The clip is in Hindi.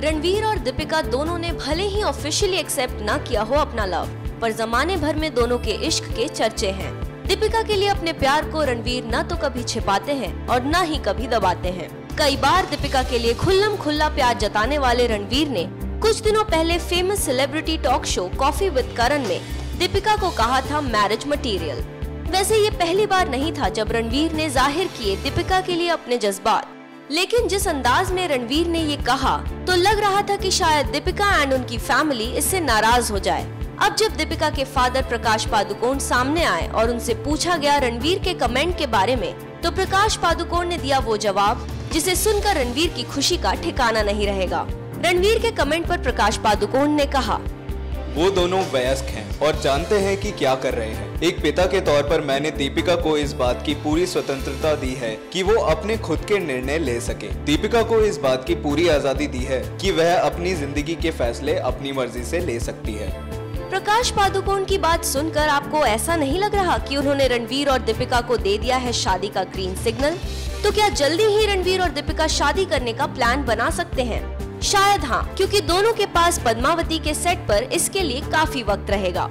दीपिका दोनों ने भले ही ऑफिशियली एक्सेप्ट न किया हो अपना लव पर जमाने भर में दोनों के इश्क के चर्चे हैं। दीपिका के लिए अपने प्यार को रणवीर न तो कभी छिपाते हैं और न ही कभी दबाते हैं। कई बार दीपिका के लिए खुल्लम खुल्ला प्यार जताने वाले रणवीर ने कुछ दिनों पहले famous celebrity talk show coffee with Karan में दीपिका को कहा था मैरिज मटेरियल वैसे ये पहली बार नहीं था जब रणवीर ने ज़ाहिर किए दीपिका के लिए अपने जज्बात। लेकिन जिस अंदाज में रणवीर ने ये कहा तो लग रहा था कि शायद दीपिका एंड उनकी फैमिली इससे नाराज़ हो जाए। अब जब दीपिका के फादर प्रकाश पादुकोण सामने आए और उनसे पूछा गया रणवीर के कमेंट के बारे में तो प्रकाश पादुकोण ने दिया वो जवाब, जिसे सुनकर रणवीर की खुशी का ठिकाना नहीं रहेगा। रणवीर के कमेंट पर प्रकाश पादुकोण ने कहा वो दोनों वयस्क हैं और जानते हैं कि क्या कर रहे हैं। एक पिता के तौर पर मैंने दीपिका को इस बात की पूरी स्वतंत्रता दी है कि वो अपने खुद के निर्णय ले सके। दीपिका को इस बात की पूरी आज़ादी दी है कि वह अपनी ज़िंदगी के फैसले अपनी मर्ज़ी से ले सकती है। प्रकाश पादुकोण की बात सुनकर आपको ऐसा नहीं लग रहा कि उन्होंने रणवीर और दीपिका को दे दिया है शादी का ग्रीन सिग्नल तो क्या जल्दी ही रणवीर और दीपिका शादी करने का प्लान बना सकते हैं? शायद हाँ क्योंकि दोनों के पास पद्मावती के सेट पर इसके लिए काफ़ी वक्त रहेगा।